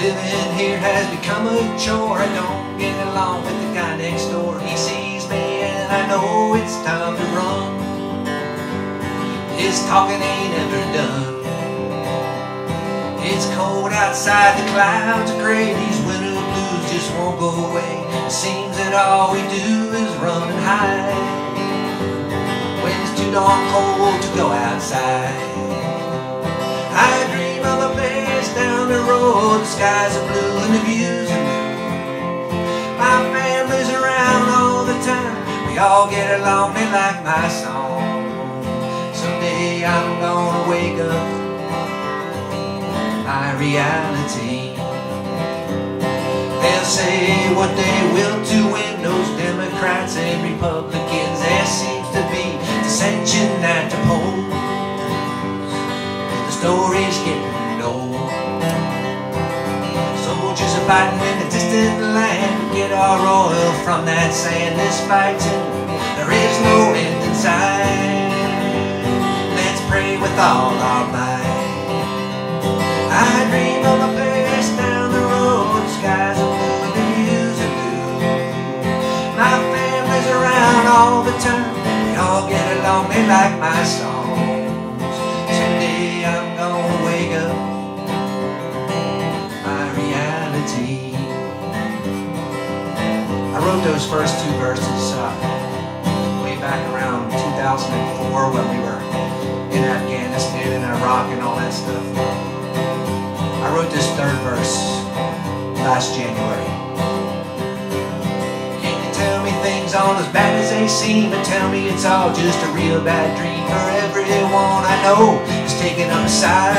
Living here has become a chore. I don't get along with the guy next door. He sees me and I know it's time to run. His talking ain't ever done. It's cold outside, the clouds are gray. These winter blues just won't go away. It seems that all we do is run and hide. When it's too darn cold to go outside. Skies are blue and the views are new. My family's around all the time. We all get along, they like my song. Someday I'm gonna wake up my reality. They'll say what they will to win those Democrats and Republicans. There seems to be dissension at the polls. The story's getting. Soldiers are fighting in a distant land. Get our oil from that sand. This fighting, there is no end in sight. Let's pray with all our might. I dream of a place down the road, skies are blue and the views are blue. My family's around all the time, we all get along, they like my songs. Wrote those first two verses uh, way back around 2004 when we were in Afghanistan and Iraq and all that stuff. I wrote this third verse last January. Can you tell me things aren't as bad as they seem and tell me it's all just a real bad dream for everyone I know is taking up a side.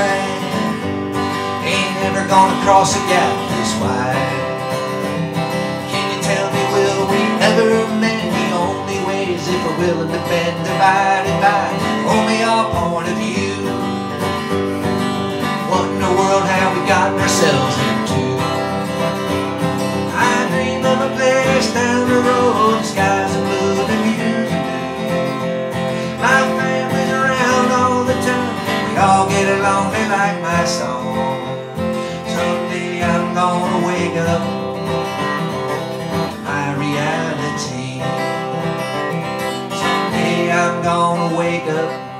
Ain't never gonna cross a gap this is if we're willing to bend, divided by only our point of view. What in the world have we gotten ourselves into? I dream of a place down the road, the skies are blue and blue. My family's around all the time, we all get along, they like my song. Wake up